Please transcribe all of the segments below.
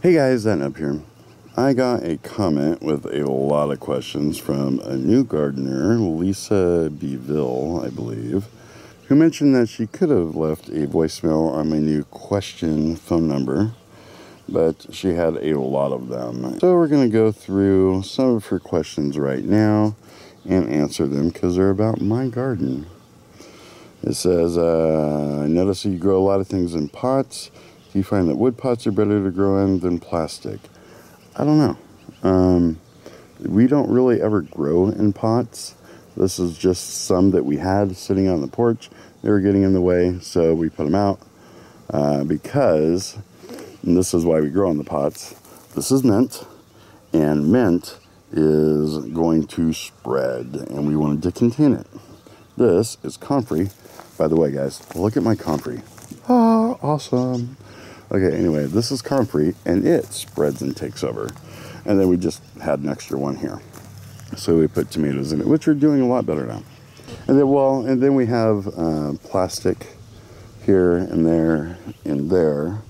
Hey guys, Thatnub here. I got a comment with a lot of questions from a new gardener, Lisa Bevill, I believe, who mentioned that she could have left a voicemail on my new question phone number, but she had a lot of them. So we're going to go through some of her questions right now and answer them because they're about my garden. It says, uh, I notice you grow a lot of things in pots. Do you find that wood pots are better to grow in than plastic? I don't know. Um, we don't really ever grow in pots. This is just some that we had sitting on the porch. They were getting in the way, so we put them out uh, because, this is why we grow in the pots. This is mint, and mint is going to spread, and we wanted to contain it. This is comfrey. By the way, guys, look at my comfrey. Ah, awesome. Okay, anyway, this is comfrey and it spreads and takes over. And then we just had an extra one here. So we put tomatoes in it, which are doing a lot better now. And then, well, and then we have uh, plastic here and there and there.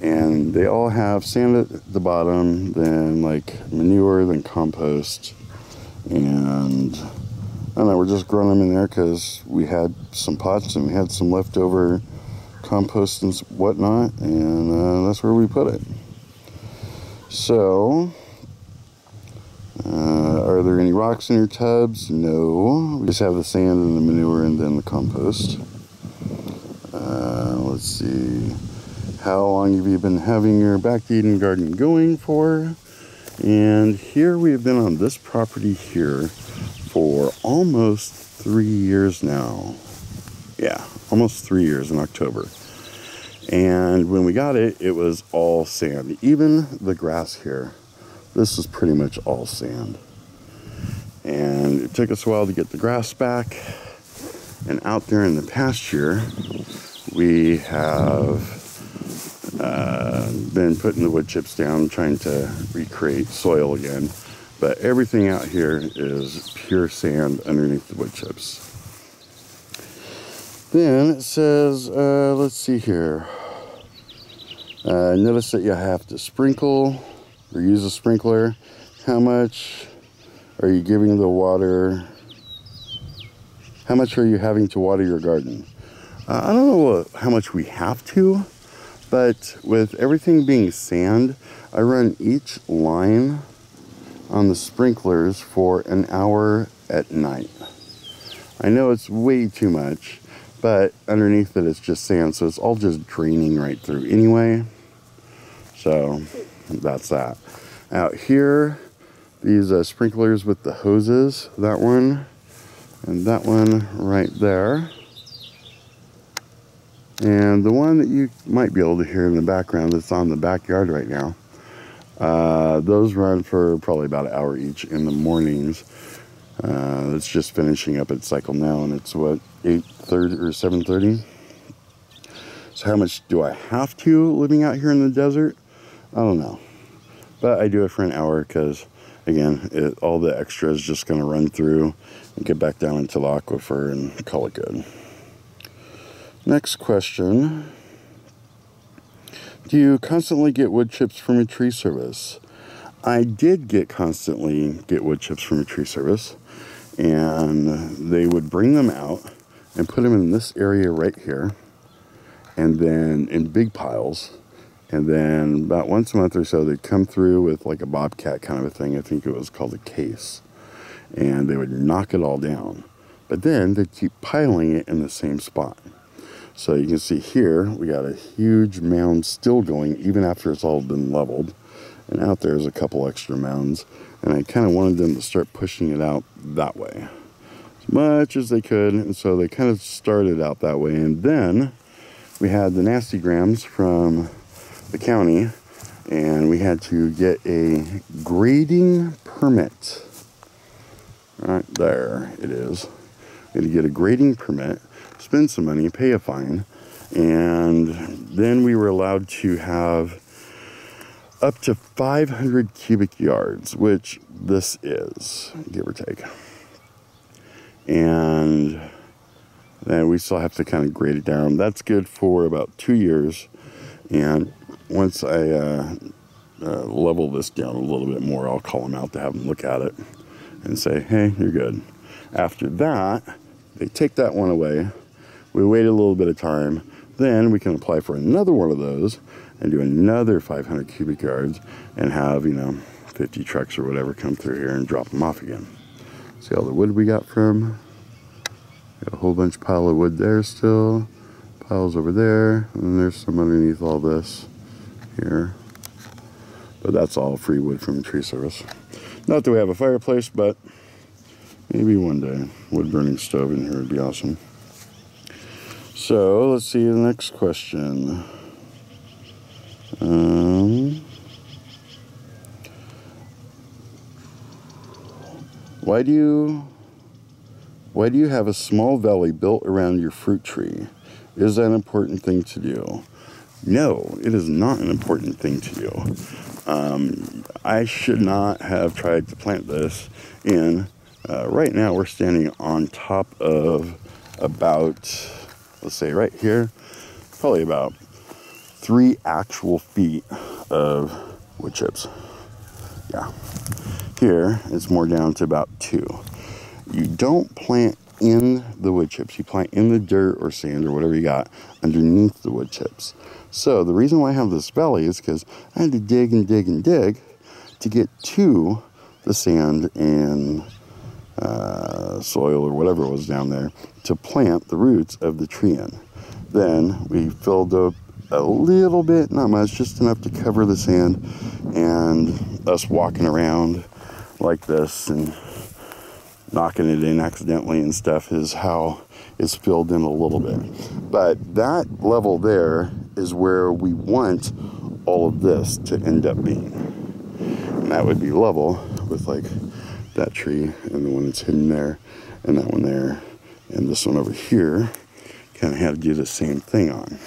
And they all have sand at the bottom, then like manure, then compost. And I don't know, we're just growing them in there because we had some pots and we had some leftover compost and whatnot, and uh, that's where we put it. So, uh, are there any rocks in your tubs? No. We just have the sand and the manure and then the compost. Uh, let's see. How long have you been having your back Eden garden going for? And here we have been on this property here for almost three years now. Yeah, almost three years in October. And when we got it, it was all sand. Even the grass here, this is pretty much all sand. And it took us a while to get the grass back. And out there in the pasture, we have uh, been putting the wood chips down, trying to recreate soil again. But everything out here is pure sand underneath the wood chips. Then it says, uh, let's see here. Uh, notice that you have to sprinkle or use a sprinkler. How much are you giving the water? How much are you having to water your garden? Uh, I don't know what, how much we have to, but with everything being sand, I run each line on the sprinklers for an hour at night. I know it's way too much, but underneath it it's just sand, so it's all just draining right through anyway. So that's that. Out here, these uh, sprinklers with the hoses, that one and that one right there. And the one that you might be able to hear in the background that's on the backyard right now uh, those run for probably about an hour each in the mornings. Uh, it's just finishing up its cycle now, and it's what 8:30 or 7:30. So how much do I have to living out here in the desert? I don't know, but I do it for an hour because, again, it, all the extra is just going to run through and get back down into the aquifer and call it good. Next question. Do you constantly get wood chips from a tree service? I did get constantly get wood chips from a tree service, and they would bring them out and put them in this area right here, and then in big piles. And then about once a month or so, they'd come through with like a bobcat kind of a thing. I think it was called a case. And they would knock it all down. But then they'd keep piling it in the same spot. So you can see here, we got a huge mound still going even after it's all been leveled. And out there's a couple extra mounds. And I kind of wanted them to start pushing it out that way as much as they could. And so they kind of started out that way. And then we had the nasty grams from the county and we had to get a grading permit. Right there it is. We had to get a grading permit spend some money, pay a fine, and then we were allowed to have up to 500 cubic yards, which this is, give or take. And then we still have to kind of grade it down. That's good for about two years. And once I uh, uh, level this down a little bit more, I'll call them out to have them look at it and say, hey, you're good. After that, they take that one away. We wait a little bit of time. Then we can apply for another one of those and do another 500 cubic yards and have, you know, 50 trucks or whatever come through here and drop them off again. See all the wood we got from? Got a whole bunch pile of wood there still. Piles over there. And there's some underneath all this here. But that's all free wood from tree service. Not that we have a fireplace, but maybe one day. Wood burning stove in here would be awesome. So let's see the next question. Um, why do you why do you have a small valley built around your fruit tree? Is that an important thing to do? No, it is not an important thing to do. Um, I should not have tried to plant this in. Uh, right now, we're standing on top of about, let's say right here, probably about three actual feet of wood chips. Yeah. Here, it's more down to about two you don't plant in the wood chips. You plant in the dirt or sand or whatever you got underneath the wood chips. So the reason why I have this belly is because I had to dig and dig and dig to get to the sand and uh, soil or whatever was down there to plant the roots of the tree in. Then we filled up a little bit, not much, just enough to cover the sand and us walking around like this and knocking it in accidentally and stuff is how it's filled in a little bit. But that level there is where we want all of this to end up being. And that would be level with like that tree and the one that's hidden there and that one there and this one over here kind of have to do the same thing on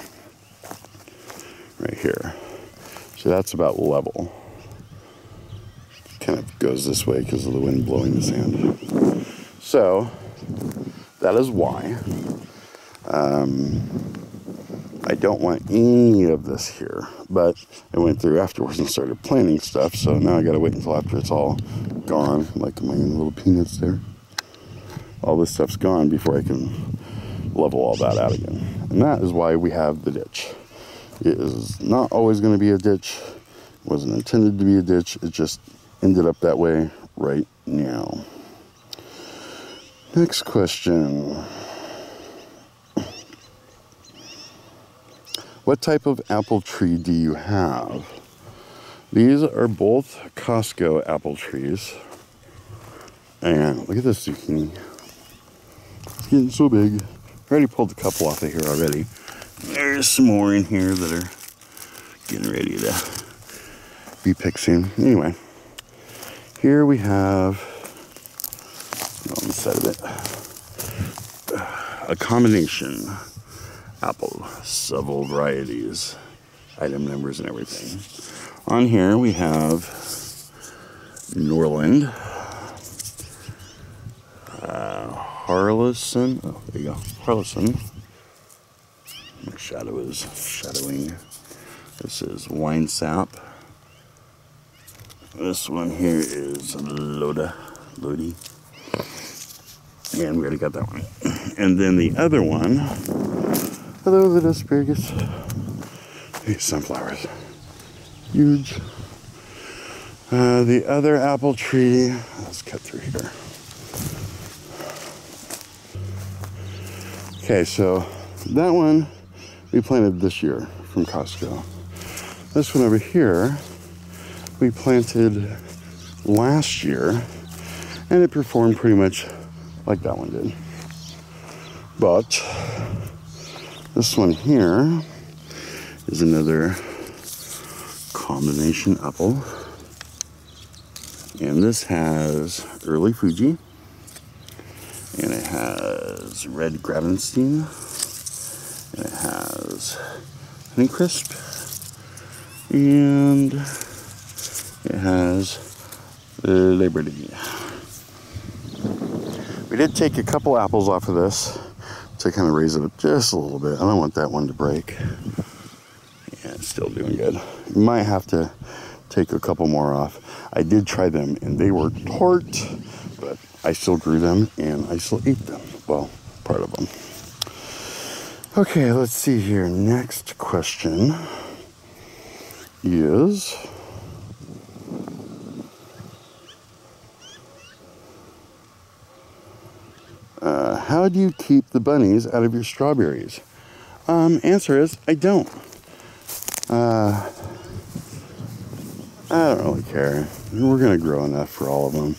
right here. So that's about level kind of goes this way because of the wind blowing the sand. So that is why um, I don't want any of this here. But I went through afterwards and started planting stuff. So now I got to wait until after it's all gone, like my little peanuts there. All this stuff's gone before I can level all that out again. And that is why we have the ditch. It is not always going to be a ditch. It wasn't intended to be a ditch. It just ended up that way right now. Next question. What type of apple tree do you have? These are both Costco apple trees. And look at this zucchini. It's getting so big. I already pulled a couple off of here already. Some more in here that are getting ready to be picked soon. Anyway, here we have on the side of it a combination apple, several varieties, item numbers, and everything. On here we have Norland, uh, Haralson. Oh, there you go, Haralson. My shadow is shadowing. This is Winesap. This one here is Loda, Lodi. And we already got that one. And then the other one, hello, little asparagus. These sunflowers, huge. Uh, the other apple tree, let's cut through here. Okay, so that one we planted this year from Costco. This one over here we planted last year and it performed pretty much like that one did. But this one here is another combination apple. And this has early Fuji. And it has red Gravenstein. It has Honeycrisp. And it has Liberty. We did take a couple apples off of this to kind of raise it up just a little bit. I don't want that one to break. Yeah, it's still doing good. You might have to take a couple more off. I did try them and they were tart, but I still grew them and I still ate them. Well, part of them. Okay, let's see here. Next question is uh, How do you keep the bunnies out of your strawberries? Um, answer is I don't. Uh, I don't really care. We're gonna grow enough for all of them.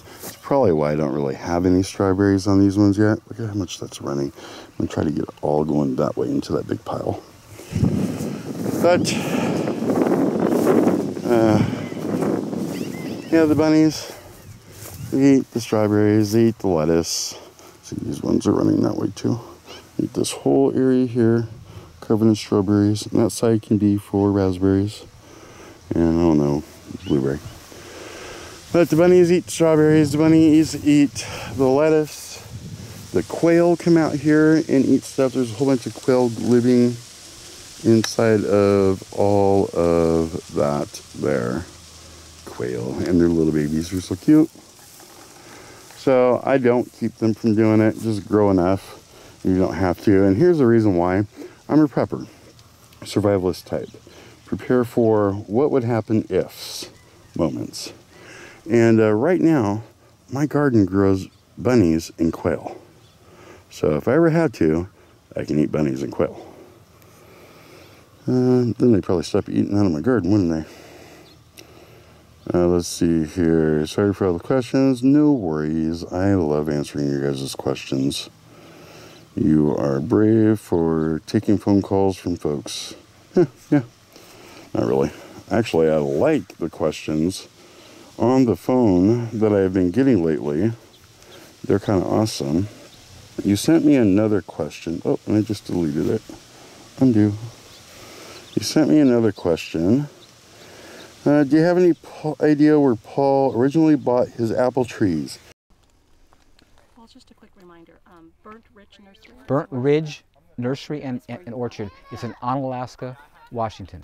Probably why I don't really have any strawberries on these ones yet. Look at how much that's running. I'm gonna try to get it all going that way into that big pile. But uh, yeah, the bunnies they eat the strawberries, they eat the lettuce. See, these ones are running that way too. Eat this whole area here covered in strawberries, and that side can be for raspberries. And I don't know, blueberry. But the bunnies eat strawberries, the bunnies eat the lettuce. The quail come out here and eat stuff. There's a whole bunch of quail living inside of all of that there. Quail and their little babies are so cute. So I don't keep them from doing it. Just grow enough. You don't have to. And here's the reason why. I'm a prepper, survivalist type. Prepare for what would happen ifs moments. And uh, right now, my garden grows bunnies and quail. So if I ever had to, I can eat bunnies and quail. Uh, then they'd probably stop eating out of my garden, wouldn't they? Uh, let's see here. Sorry for all the questions. No worries. I love answering your guys' questions. You are brave for taking phone calls from folks. Yeah. Not really. Actually, I like the questions on the phone that I've been getting lately. They're kind of awesome. You sent me another question. Oh, and I just deleted it. Undo. You sent me another question. Uh, do you have any idea where Paul originally bought his apple trees? Well, just a quick reminder. Um, Burnt Ridge Nursery. Burnt Ridge Nursery and, and, and Orchard. It's in Onalaska, Washington.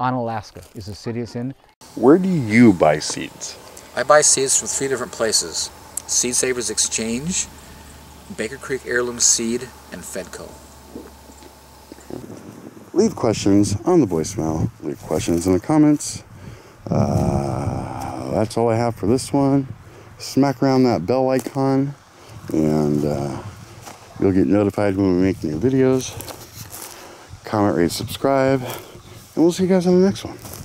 Onalaska. Onalaska is the city it's in. Where do you buy seeds? I buy seeds from three different places. Seed Savers Exchange, Baker Creek Heirloom Seed, and Fedco. Leave questions on the voicemail. Leave questions in the comments. Uh, that's all I have for this one. Smack around that bell icon and uh, you'll get notified when we make new videos. Comment, rate, subscribe, and we'll see you guys on the next one.